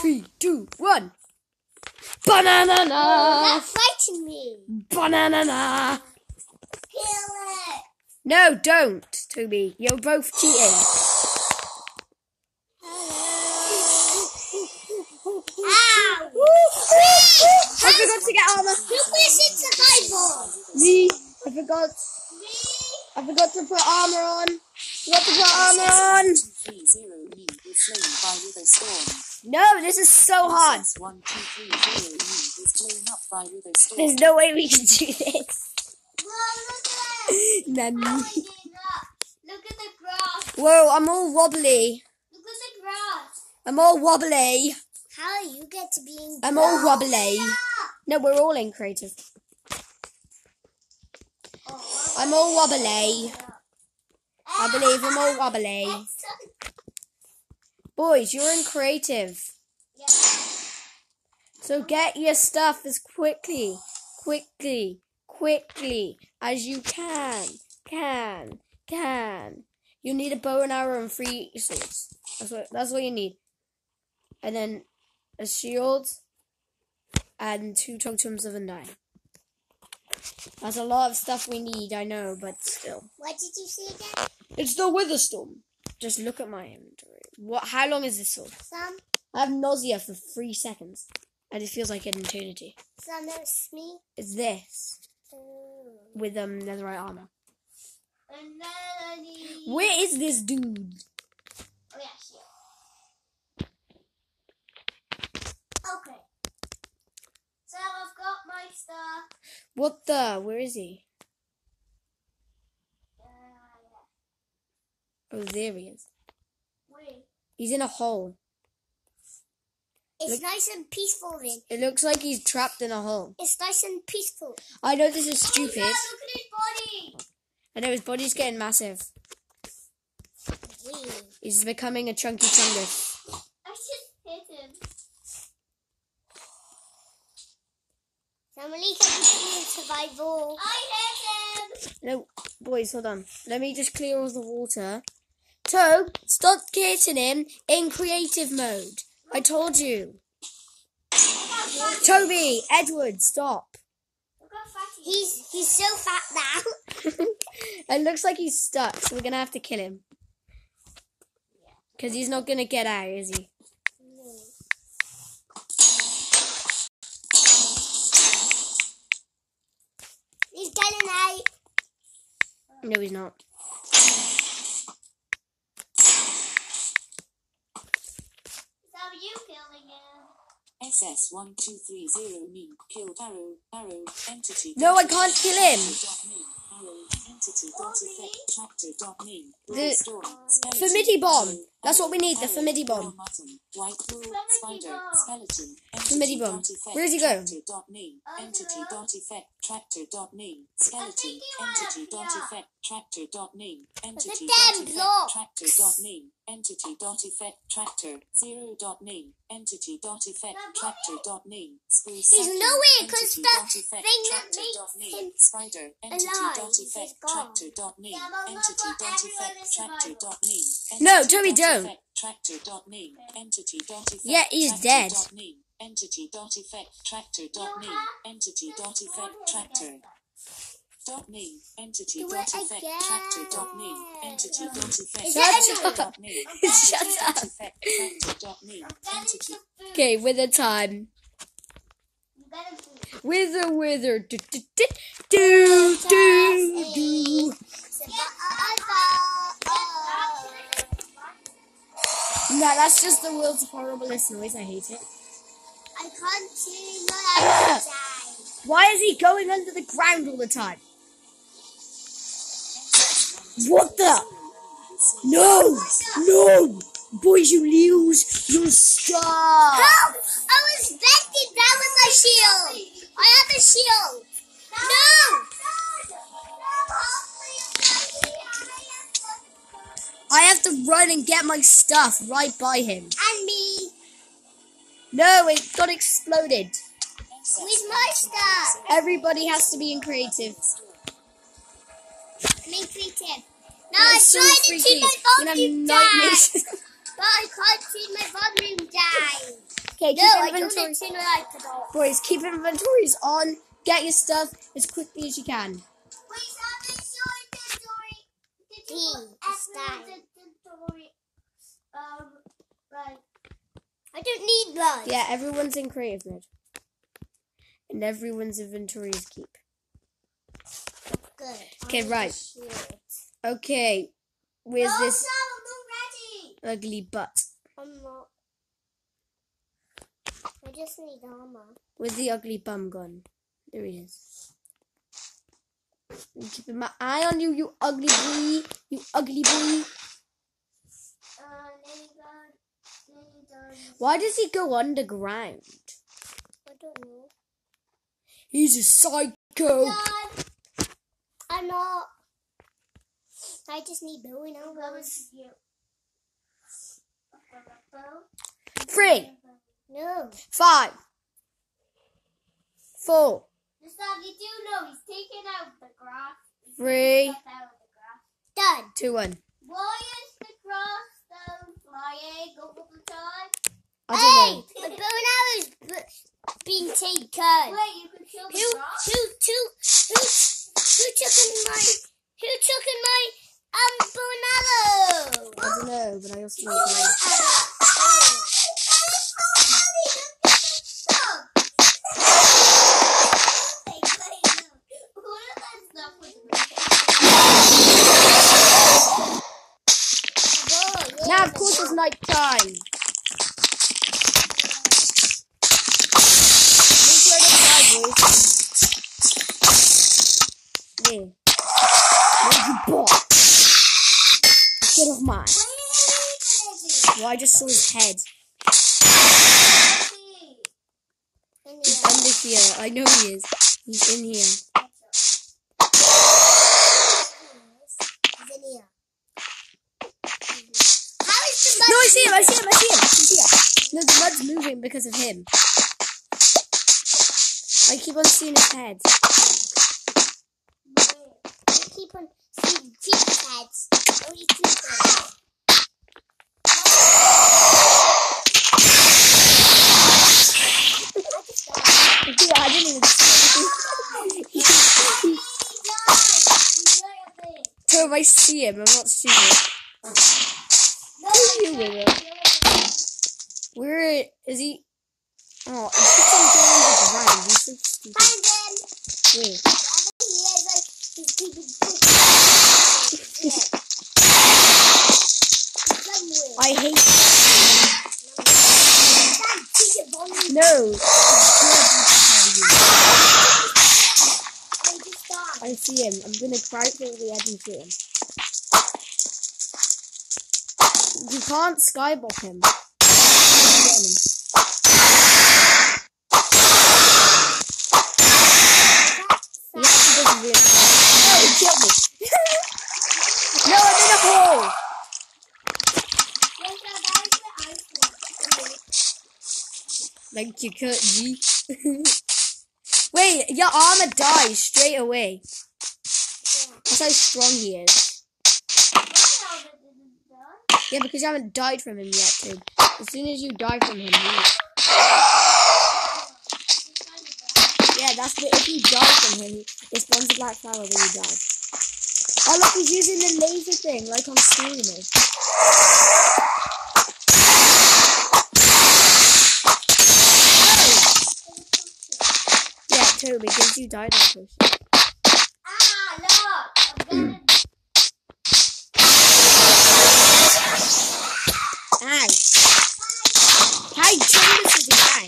Three, two, one. Banana. That frightened me. Banana. Kill it. No, don't, Toby. You're both cheating. Ow! I forgot to get armor. Who plays in survival? Me. I forgot. Me. I forgot to put armor on. Forgot to put armor on. No, this is so hard. One two three zero me was blown up by Wither Storm. There's no way we can do this. Whoa, look at it. Then- How are you doing that? Look at the grass. Whoa, I'm all wobbly. Look at the grass. I'm all wobbly. How you get to be in I'm all wobbly. No, we're all in creative. Oh, I'm all wobbly. I believe I'm all wobbly. Boys, you're in creative. So get your stuff as quickly, quickly, quickly as you can. Can, can. You need a bow and arrow and three swords. That's what that's what you need. And then a shield and two totems of a nine. That's a lot of stuff we need, I know, but still. What did you say again? It's the Witherstorm. Just look at my inventory. What? How long is this sword? Sam. I have nausea for three seconds, and it feels like an eternity. Sam, it's me. It's this Ooh. with um netherite armor. And then I need. Where is this dude? Oh yeah, here. Okay. So I've got my stuff. What the? Where is he? Oh, there he is. wait. He's in a hole. It's Look- nice and peaceful then. It looks like he's trapped in a hole. It's nice and peaceful. I know this is Oh, stupid. yeah, look at his body. I know his body's getting massive. Wait. He's becoming a chunky chungus. I just hit him. Somebody can be survival. I hit him. No, boys, hold on. Let me just clear all the water. Toe, stop hitting him in creative mode. I told you. Toby, Edward, stop. Look how fat he is. He's he's so fat now. it looks like he's stuck, so we're gonna have to kill him. Because he's not gonna get out, is he? He's getting out. No, he's not. So you killing him? SS one two three zero me killed arrow arrow entity. No, I can't kill him. dot me, Arrow entity dot effect tractor dot me. The Wither Storm, skeleton, Fumity bomb. Arrow, That's what we need, the oh, arrow, Fumity bomb. arrow mutton, White bull, Fumity spider, bomb. skeleton, Fumity entity bomb. dot effect Where does he go? tractor dot me, entity dot effect tractor dot me, skeleton, think he went entity dot effect tractor dot me, entity damn dot effect block. tractor dot me, entity dot effect tractor zero dot me, entity dot effect tractor dot me, spruce He's second, nowhere 'cause entity the dot effect thing that tractor makes dot me, him spider, entity alive is gone. tractor dot me, Yeah, but entity look what dot everyone effect is tractor surviving. dot me, No, entity Toby, dot don't. effect Tractor dot me, entity dot effect Yeah, he's dead. dot me, entity dot effect tractor dot You me, entity dot effect tractor dot me, entity dot effect tractor dot me, entity dot effect Is that tractor dot me, Shut up. dot effect me, entity the food. Okay, wither time. You gotta food. Wither, wither. Do, do, do, do, do, Nah, that's just the world's horriblest noise. I hate it. I can't see my. Why is he going under the ground all the time? What the? No! No! Boys, you lose You stuff! Help! I was venting down with my shield. I have a shield. No! I have to run and get my stuff right by him. And me. No, it got exploded. With my stuff. Everybody has to be in creative. I'm in creative. No, I That's so tried to see my volume die. But I can't see my volume die. Okay, keep No, I don't inventory. need to know like that. Boys, keep inventories on. Get your stuff as quickly as you can. Did you P, put style. everyone's inventory? Um, like. I don't need blood. Yeah, everyone's in creative mode. And everyone's inventory is keep. Good. Okay, right. Okay, where's no, this Sam, I'm ready. ugly butt? I'm not. I just need armor. Where's the ugly bum gone? There he is. I'm keeping my eye on you, you ugly boy. You ugly boy. Need blood. Need blood. Why does he go underground? I don't know. He's a psycho. Blood. I'm not. I just need bow and arrows. Three, No. five, four, Just like you do know, he's taking out the grass. Three. taking stuff out of the grass. Done. two, one. Why is the grass so flying all the time? I don't know. the bow and arrows b- been taken. Wait, you can kill the Who, grass? who, who, who, who took in my, who took in my, um, bow and arrow? I don't know, but I also know. Now, of course, it's night time. Make sure to die, boys. Where'd you ball? Get off mine. Well, I just saw his head. He's under here. I know he is. He's in here. No, I see him. I see him. I see him. He's here. No, the mud's moving because of him. I keep on seeing his head. Keep on seeing heads. Only. Yeah, I didn't even see him. Tom, I see him. I'm not stupid. Who are you, Willow? Where is he? Oh, he keeps on going to the ground. He's so stupid. Wait. He is like, he's keeping teeth. I hate. No. I see him. I'm gonna crouch over the edge him. You can't. I'm him. He actually doesn't react. No, he killed me. no, I'm in a hole. Like you could, G. Wait, your armor dies straight away. That's how strong he is. Yeah, because you haven't died from him yet. As soon as you die from him. Yeah, that's the... If you die from him, it spawns a black flower when you die. Oh, look, he's using the laser thing, like on streamers. Totally, because you died on potion. Ow! How Jonas is a guy?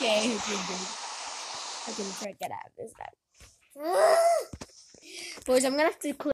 okay, I can to get out this now. Boys, I'm gonna have to close.